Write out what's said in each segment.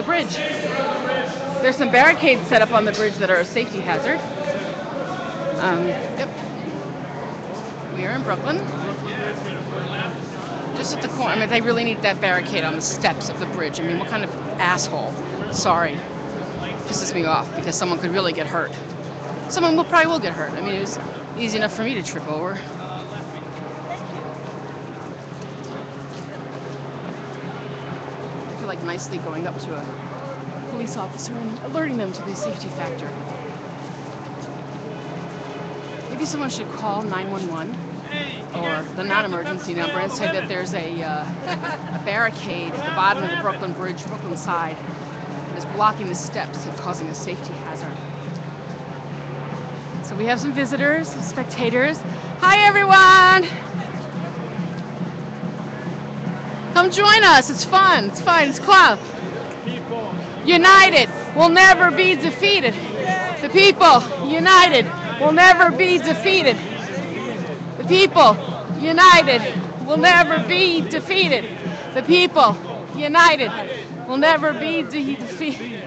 the bridge. There's some barricades set up on the bridge that are a safety hazard. Um, yep. We are in Brooklyn. Just at the corner. I mean, they really need that barricade on the steps of the bridge. I mean, what kind of asshole? Sorry. Pisses me off because someone could really get hurt. Someone will probably will get hurt. I mean, it was easy enough for me to trip over. Like nicely going up to a police officer and alerting them to the safety factor. Maybe someone should call 911 or the non-emergency number and say that there's a, uh, a barricade at the bottom of the Brooklyn Bridge, Brooklyn side, that is blocking the steps and causing a safety hazard. So we have some visitors, some spectators. Hi everyone! Come join us. It's fun. It's fun. It's club. United will never be defeated. The people united will never be defeated. The people united will never be defeated. The people united will never be de- defeated.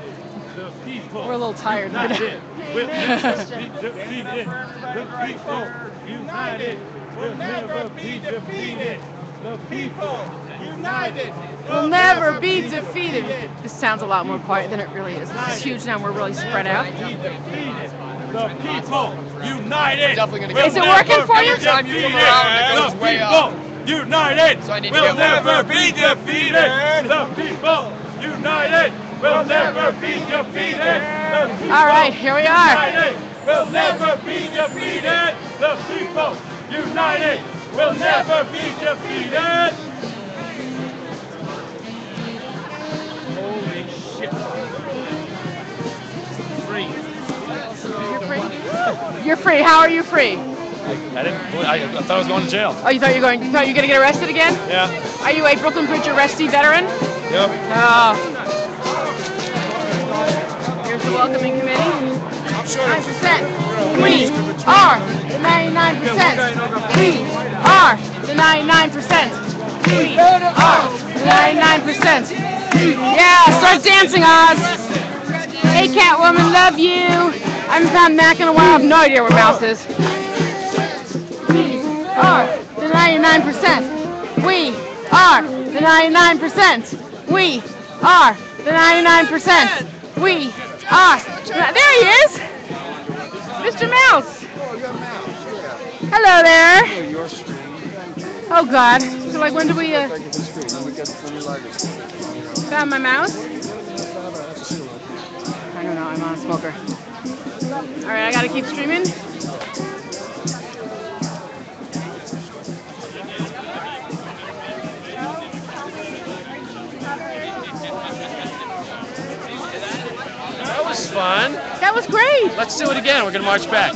We're a little tired. will never be defeated. The people united will never be defeated. The people united will never be defeated. This sounds a lot more quiet than it really is. It's huge now. We're really spread out. Be defeated. The people united. Definitely gonna get Is it working for you? Every time you come around, it goes The way up. people united So I need to will get one. never be defeated. The people united will never be defeated. The people All right, here we are. Will never be defeated. The people united will never be defeated. Free. You're free. You're free. How are you free? I didn't. I, I thought I was going to jail. Oh, you thought you were going? You thought you were going to get arrested again? Yeah. Are you a Brooklyn Bridge arrestee veteran? Yep. Oh. Here's the welcoming committee. I'm sure Nine percent. We are the ninety-nine percent. We are the ninety-nine percent. We are the ninety-nine percent. Yeah, start dancing, Oz. Hey, Catwoman, love you. I haven't found Mac in a while. I have no idea where Mouse is. We are the ninety-nine percent. We are the ninety-nine percent. We are the ninety-nine percent. We are. There he is. Mr. Mouse. Hello there. Oh God. So like when do we uh, found my mouse? I don't know. I'm on a smoker. All right, I gotta keep streaming. That was fun. That was great. Let's do it again. We're gonna march back.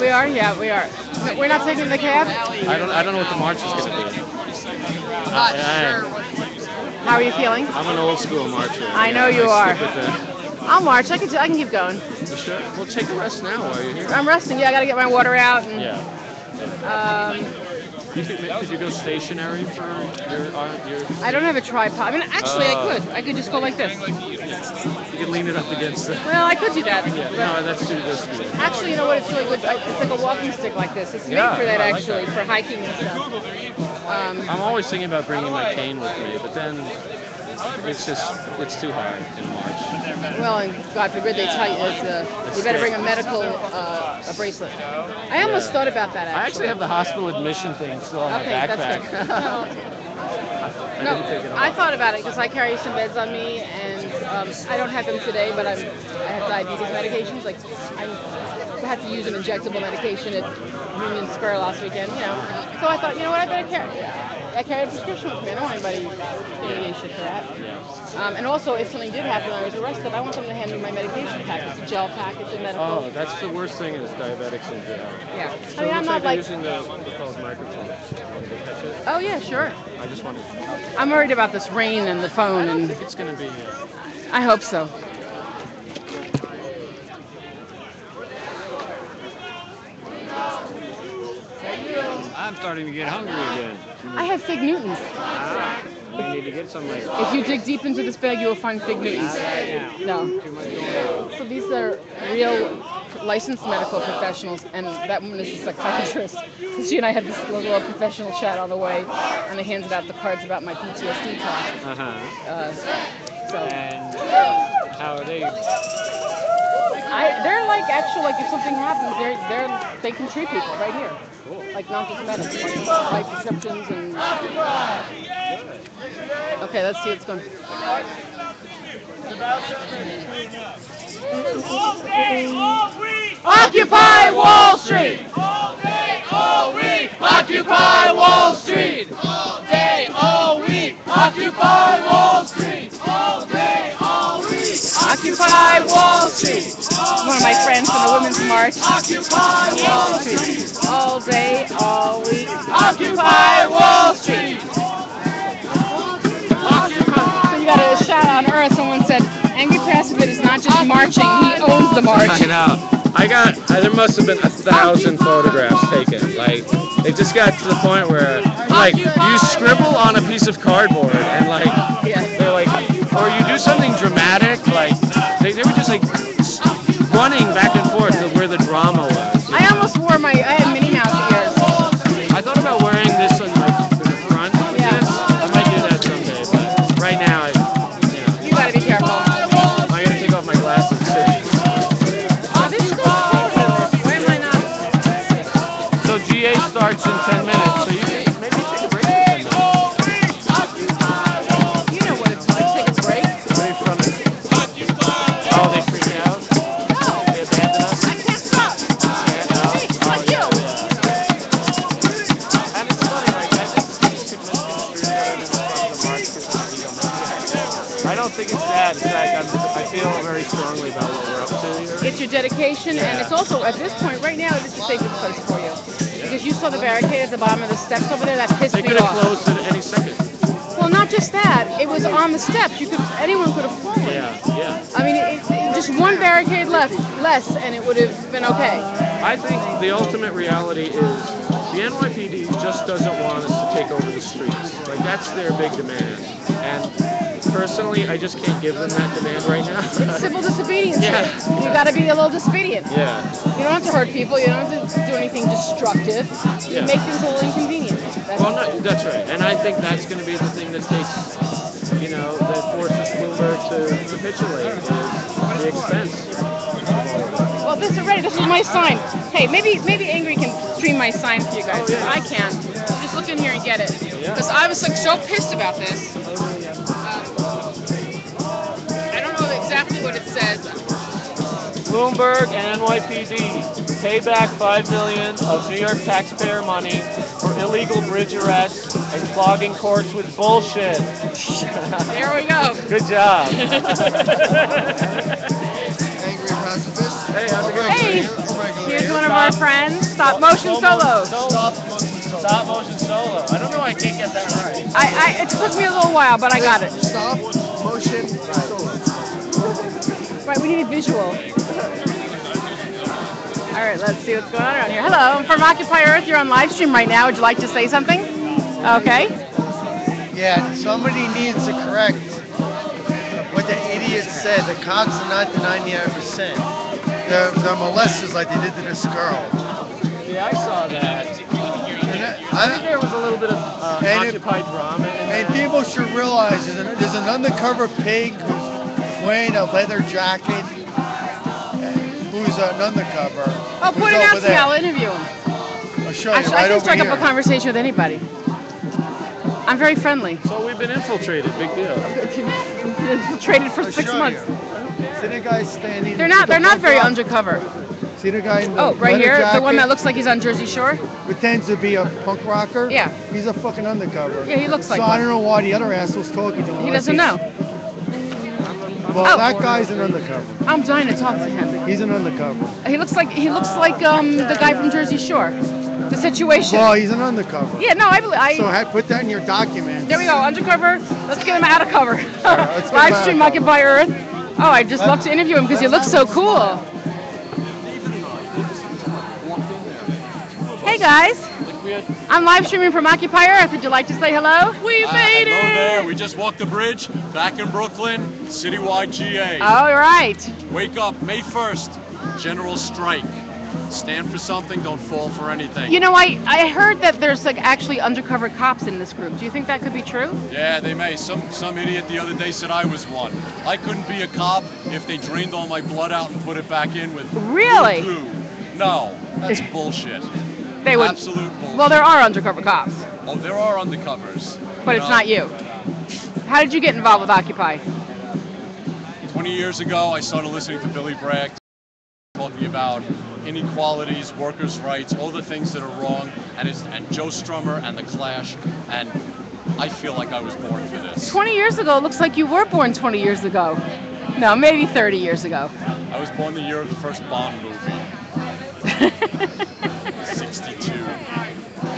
We are. Yeah, we are. No, We're not taking the cab. I don't. I don't know what the march is gonna be. not I- sure How are you feeling? I'm an old school marcher. I know you I are. stick with that. I'll march. I can. I can keep going. You sure? We'll take a rest now while you're here. I'm resting. Yeah, I gotta get my water out and. Yeah. Um, You could, could you go stationary for your uh, your? I don't have a tripod. I mean, actually, I Oh. could. I could just go like this. Could lean it up against the. Well, I could do that. Yeah. No, that's too risky. Actually, you know what? It's really good. It's like a walking stick like this. It's made Yeah, for that I like actually, that. for hiking and stuff. Um, I'm always thinking about bringing my cane with me, but then it's just it's too hard in March. well, and God forbid they tell you it's, uh, you better bring a medical uh, a bracelet. I almost Yeah. thought about that I actually. actually have the hospital admission thing still on Okay, my that's backpack. good. I No, it off. I thought about it because I carry some meds on me, um, I don't have them today, but I'm I have diabetes medications. Like I had to use an injectable medication at Union Square last weekend. You know, so I thought, you know what, I better carry. I carry a prescription with me. I don't want anybody giving me shit for that. Um, and also, if something did happen and I was arrested, I want them to hand me my medication pack. It's a gel pack. It's a medical. Oh, that's the worst thing is diabetics in jail. yeah. So I mean, I'm not like using the what calls microphones. Want to catch it? Oh yeah, sure. I just wanted. I'm worried about this rain and the phone, and it's gonna be. Uh, I hope so. I'm starting to get hungry again. I have fig Newtons. Ah, I need to get some like If you dig deep into this bag, you will find fig Newtons. right. No. Too much going on. So these are real licensed medical professionals, and that woman is a psychiatrist. So she and I had this little professional chat on the way, and I handed out the cards about my PTSD talk. Uh-huh. Uh, And how are they? I, they're like actual like if something happens, they're they're they can treat people right here, Cool. like not just medics, like life prescriptions and. Okay, let's see what's going. All day, all week, Occupy Wall Street. all day, all week, Occupy Wall Street. all day, all week, occupy Wall Street, all day, all week, Occupy Wall Street. One of my friends from the Women's March. occupy Wall Street, All day, all week. occupy Wall Street, So you got a shot on Earth. Someone said, Angry Pacifist is not just marching, he owns the march. I know. I got. I, there must have been a thousand photographs taken. Like it just got to the point where like you scribble on a piece of cardboard and like Yeah. they're like, or you do something dramatic. Like feel very strongly about what we're up to here. It's your dedication, and it's also at this point, right now, it's a safest place for you. Because you saw the barricade at the bottom of the steps over there, that pissed They me could have off. closed it at any second. Well, not just that, it was on the steps. You could, anyone could have fallen. Yeah, yeah. I mean, it, it, just one barricade left, less, and it would have been okay. I think the ultimate reality is the NYPD just doesn't want us to take over the streets. Like that's their big demand. And personally, I just can't give them that demand right now. It's civil disobedience. Yeah. You got to be a little disobedient. yeah. You don't have to hurt people. You don't have to do anything destructive. You Yeah. make things a little inconvenient. That's Well, no, that's right. And I think that's going to be the thing that takes, you know, that forces Bloomberg to capitulate is the expense. of all of it. Well, this is ready. This is my sign. Hey, maybe maybe Angry can stream my sign for you guys. Oh, yeah. I can. Just look in here and get it. Yeah. Because I was like so pissed about this. Know what it says. Bloomberg and NYPD pay back five million of New York taxpayer money for illegal bridge arrests and clogging courts with bullshit. There we go. Good job. Angry pacifist. Hey, how's it going? Hey, here's one of our friends. Stop motion solo. Stop, stop motion solo. I don't know. why I can't get that right. I, I it took me a little while, but I got it. Stop motion solo. Right, we need a visual. All right, let's see what's going on around here. Hello, I'm from Occupy Earth. You're on live stream right now. Would you like to say something? Okay. Yeah, somebody needs to correct what the idiot said. The cops are not the 99%. They're, they're molesters like they did to this girl. Yeah, I saw that. And I think there was a little bit of uh, And it- occupied drama. And there. people should realize there's an, there's an undercover pig who's wearing a leather jacket, who's uh, an undercover. Oh, who's point him over out to me. I'll interview him. I'll show you Actually, right I can strike here. up a conversation with anybody. I'm very friendly. So we've been infiltrated. Big deal. infiltrated for I'll six months. See the guy standing. They're not. the They're not very rock? undercover. See the guy in the Oh, right leather here, the one that looks like he's on Jersey Shore. pretends to be a punk rocker. Yeah. He's a fucking undercover. Yeah, he looks like So one. I don't know why the other asshole's talking to him. He unless doesn't know. Well, Oh. that guy's an undercover. I'm dying to talk to him. He's an undercover. He looks like he looks like um the guy from Jersey Shore. The situation. Well, he's an undercover. Yeah, no, I believe. I, So ha- put that in your document. There we go, undercover. Let's get him out of cover. him Live stream cover. Occupy Earth. Oh, I just love to interview him because he looks so cool. Hey guys. Weird. I'm live streaming from Occupy Earth. Would you like to say hello? We Uh, made hello it! there. We just walked the bridge back in Brooklyn, citywide GA. All right. Wake up, May 1st, general strike. Stand for something, don't fall for anything. You know, I, I heard that there's like actually undercover cops in this group. Do you think that could be true? Yeah, they may. Some some idiot the other day said I was one. I couldn't be a cop if they drained all my blood out and put it back in with Really? glue. No, that's bullshit. They would. Absolute bullshit. Well, there are undercover cops, Oh, there are undercovers. but it's not you. How did you get involved with Occupy? 20 years ago, I started listening to Billy Bragg talking about inequalities, workers' rights, all the things that are wrong, and, his, and Joe Strummer and the Clash, and I feel like I was born for this. 20 years ago, it looks like you were born 20 years ago. No, maybe 30 years ago. I was born the year of the first Bond movie, 62.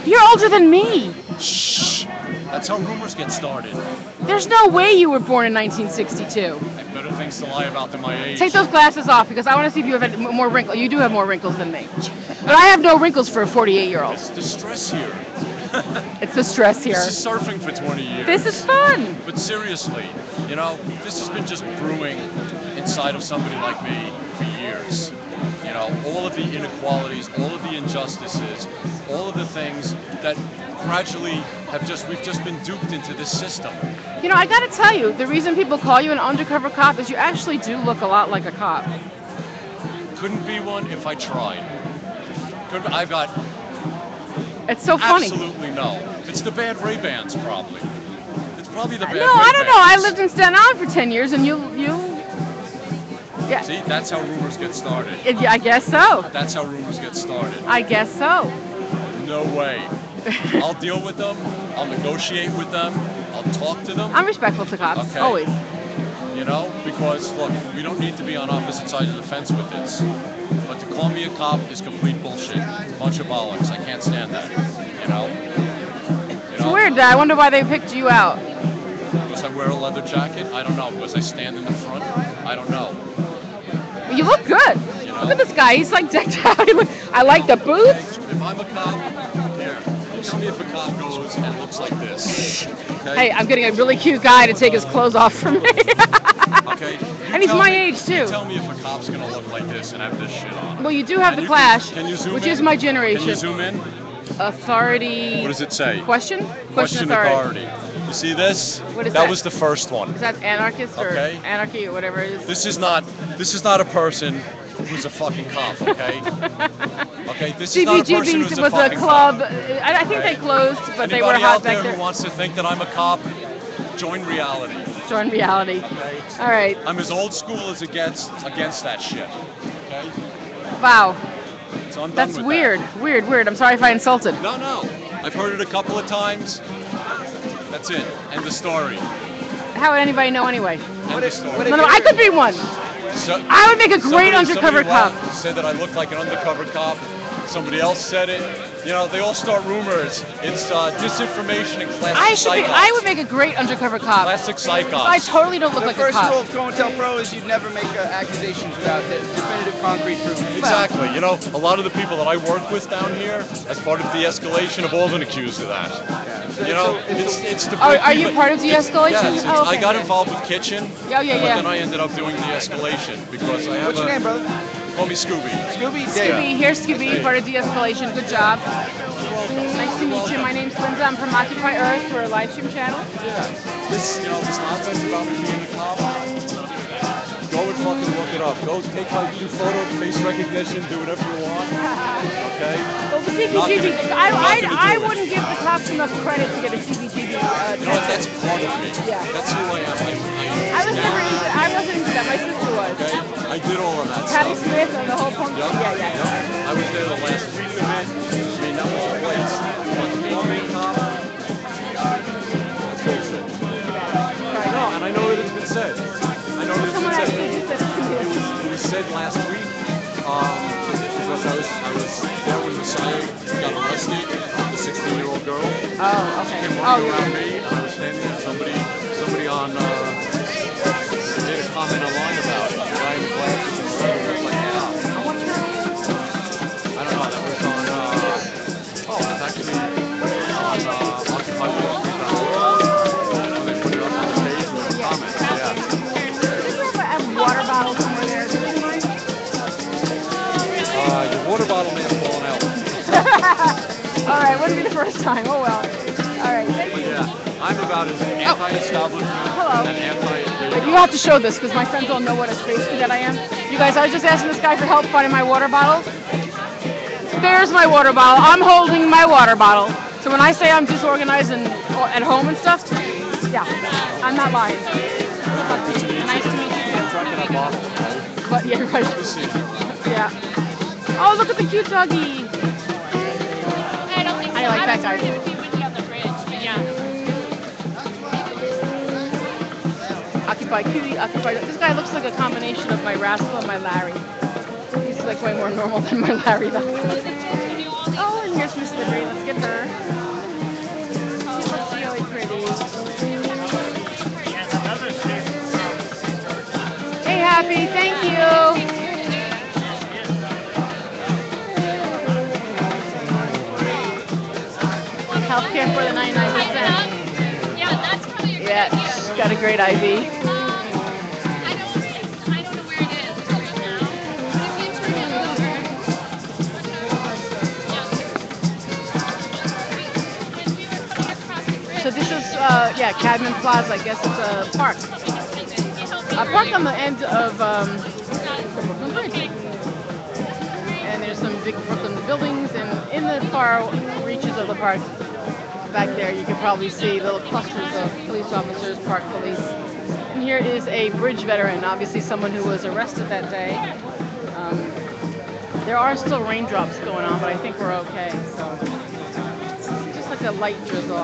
You're older than me. Shh! That's how rumors get started. There's no way you were born in 1962. I have better things to lie about than my age. Take those glasses off because I want to see if you have more wrinkles. You do have more wrinkles than me. But I have no wrinkles for a 48 year old. It's the stress here. It's the stress here. This is surfing for 20 years. This is fun. But seriously, you know, this has been just brewing inside of somebody like me for years. You know, all of the inequalities, all of the injustices, all of the things that gradually have just, we've just been duped into this system. You know, I got to tell you, the reason people call you an undercover cop is you actually do look a lot like a cop. Couldn't be one if I tried. Could, I've got It's so funny. absolutely no. It's the bad Ray-Bans, probably. It's probably the bad No, I don't know. I lived in Staten Island for 10 years and you, you, yeah, See, that's how rumors get started. it- I guess so. That's how rumors get started. I guess so. No way. I'll deal with them. I'll negotiate with them. I'll talk to them. I'm respectful to cops, Okay. always. You know, because look, we don't need to be on opposite sides of the fence with this. But to call me a cop is complete bullshit. A Bunch of bollocks. I can't stand that. You know. You It's know? weird. I wonder why they picked you out. Because I wear a leather jacket. I don't know. Because I stand in the front. I don't know. You look good. Look at this guy. He's like decked out. I like the boots. If I'm a cop, here. Tell me if a cop goes and looks like this. Okay. Hey, I'm getting a really cute guy to take his clothes off for me. Okay. And he's my me- age, too. Tell me if a cop's gonna look like this and have this shit on. well, you do have And the Clash, Can, can you zoom which in? is my Can you generation. zoom in? Authority. What does it say? Question? Question authority. You see this? What is that that? was the first one. Is that anarchist or Okay. anarchy or whatever it is? This is not. This is not a person who's a fucking cop. Okay. Okay. This is not a person who's was a a fucking club. Cop. I, I think they closed, but they were Anybody hot out back there there. who wants to think that I'm a cop, join reality. Join reality. Okay. All right. I'm as old school as it gets against that shit. Okay. Wow. So That's weird. That. Weird. Weird. I'm sorry if I insulted. No, no. I've heard it a couple of times. That's it. End of story. How would anybody know anyway? End of story. No, no, I could be one. So- I would make a great somebody- undercover somebody uh, cop. Said that I look like an undercover cop. Somebody else said it. You know, they all start rumors. It's uh, disinformation and classic I should be. I would make a great undercover cop. Classic psyops. I totally don't look The like a cop. The first rule cop. of COINTELPRO is you'd never make uh, accusations without the definitive concrete proof. Exactly. You know, a lot of the people that I work with down here, as part of de-escalation, have all been accused of that. You know, it's it's the. Are- are you part of it's- de-escalation? Yes. Oh, okay, I got involved with Kitchen. Yeah, yeah, But yeah. then I ended up doing de-escalation because I have What's your name, brother? Call me Scooby. Scooby? Scooby, here's Scooby, for of de-escalation. Good job. Nice to meet you. My name's Linda. I'm from Occupy Earth. We're a live stream channel. This, you know, this nonsense about me being a cop. Go and fucking look it up. Go take my do photo, face recognition, do whatever you want. Okay. Well, the CBGB, I, I, I wouldn't give the cops enough credit to get a CBGB. Uh, You know what? That's part of me. Yeah. That's who I am. I, I was never into. I wasn't into that. My sister was. Okay. I did all of that Patti. Smith and the whole punk. Yup, Yeah, yeah. yup. I was there the last week of it. I mean, that was a place. Said last week, um, because I was, I was there when Messiah got arrested, the 16-year-old girl. Oh, okay. came Oh, running you're around right. me, and I was standing there. Somebody, somebody on uh, made a comment online about wouldn't be the first time. Oh well. All right, thank you. yeah, I'm about as oh. anti-establishment Hello. and anti. You have to show this because my friends all know what a space cadet I am. You guys, I was just asking this guy for help finding my water bottle. There's my water bottle. I'm holding my water bottle. So when I say I'm disorganized and uh, at home and stuff, yeah, I'm not lying. Nice to meet you. Drinking a bottle. But yeah, right. Good to see you. Yeah. Oh, look at the cute doggy. I don't think so. I like that was guy. wondering if he would on the bridge, yeah. Occupy cutie, occupy. This guy looks like a combination of my Rascal and my Larry. He's like way more normal than my Larry though. Oh, and here's Miss Liberty. Let's get her. She looks really pretty. Hey, Happy. Thank you. Healthcare for the 99%. Yeah, that's probably a good Yeah, idea. she's got a great IV. Um, I don't, I don't know where it is right now. But if you turn it over. Yeah. We were coming across the bridge. So this is, uh, yeah, Cadman Plaza. I guess it's a park. A park on the end of um, Brooklyn Bridge. And there's some big Brooklyn buildings, and in the far reaches of the park, back there, you can probably see little clusters of police officers, park police. And here is a bridge veteran, obviously someone who was arrested that day. Um, there are still raindrops going on, but I think we're okay. So just like a light drizzle.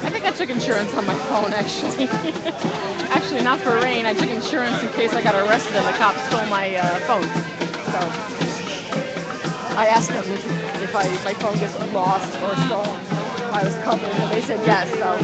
I think I took insurance on my phone actually. actually, not for rain. I took insurance in case I got arrested and the cops stole my uh, phone. So I asked them my phone gets lost or stolen, I was covered, and they said yes. So.